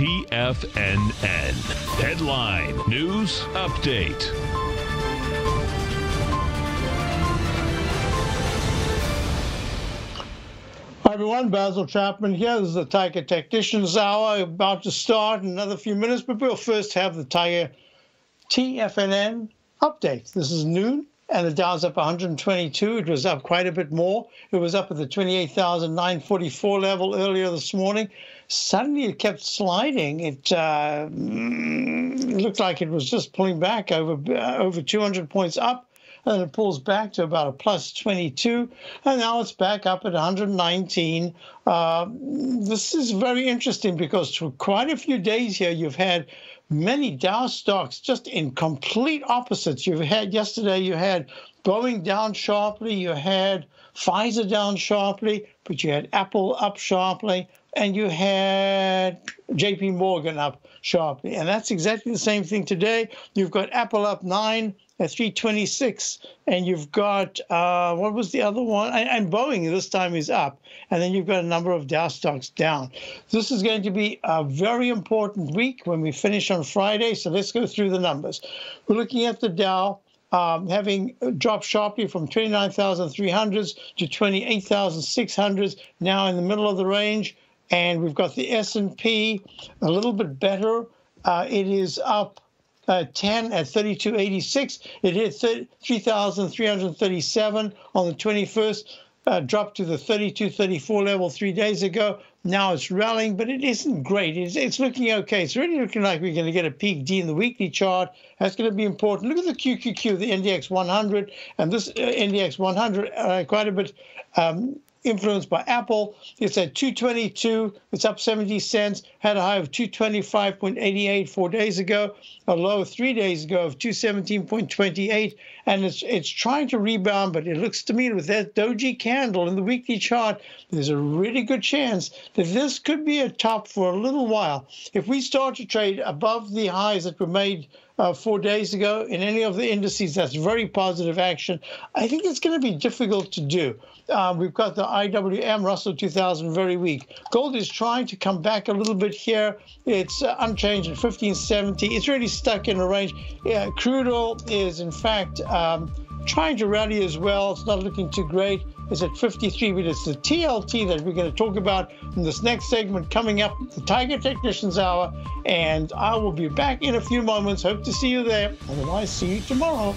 TFNN. Headline News Update. Hi everyone, Basil Chapman here. This is the Tiger Technicians Hour about to start in another few minutes, but we'll first have the Tiger TFNN update. This is noon and the Dow's up 122. It was up quite a bit more. It was up at the 28,944 level earlier this morning. Suddenly it kept sliding. It, uh, mm, looked like it was just pulling back over uh, over 200 points up and it pulls back to about a plus 22, and now it's back up at 119. Uh, this is very interesting because for quite a few days here, you've had many Dow stocks just in complete opposites. You've had yesterday, you had Boeing down sharply, you had Pfizer down sharply, but you had Apple up sharply, and you had JP Morgan up sharply. And that's exactly the same thing today. You've got Apple up nine, at 326 and you've got uh, what was the other one and, and, boeing this time is up and then you've got a number of dow stocks down this is going to be a very important week when we finish on friday so let's go through the numbers we're looking at the dow um, having dropped sharply from 29,300s to 28,600s now in the middle of the range. And we've got the S&P a little bit better. Uh, it is up uh, 10 at 32.86. It hit 3,337 on the 21st, uh, dropped to the 32.34 level three days ago. Now it's rallying, but it isn't great. It's, it's looking okay. It's really looking like we're going to get a peak D in the weekly chart. That's going to be important. Look at the QQQ, the NDX 100, and this uh, NDX 100 uh, quite a bit um, influenced by Apple. It's at 222. It's up 70 cents. Had a high of 225.88 four days ago, a low three days ago of 217.28. And it's it's trying to rebound, but it looks to me with that doji candle in the weekly chart, there's a really good chance that this could be a top for a little while. If we start to trade above the highs that were made uh, four days ago in any of the indices, that's very positive action. I think it's going to be difficult to do. Uh, we've got the IWM Russell 2000 very weak. Gold is trying to come back a little bit here. It's uh, unchanged at 1570. It's really stuck in a range. Yeah, crude oil is, in fact, um, trying to rally as well. It's not looking too great. It's at 53, but it's the TLT that we're going to talk about in this next segment coming up, the Tiger Technicians Hour. And I will be back in a few moments. Hope to see you there. Otherwise, see you tomorrow.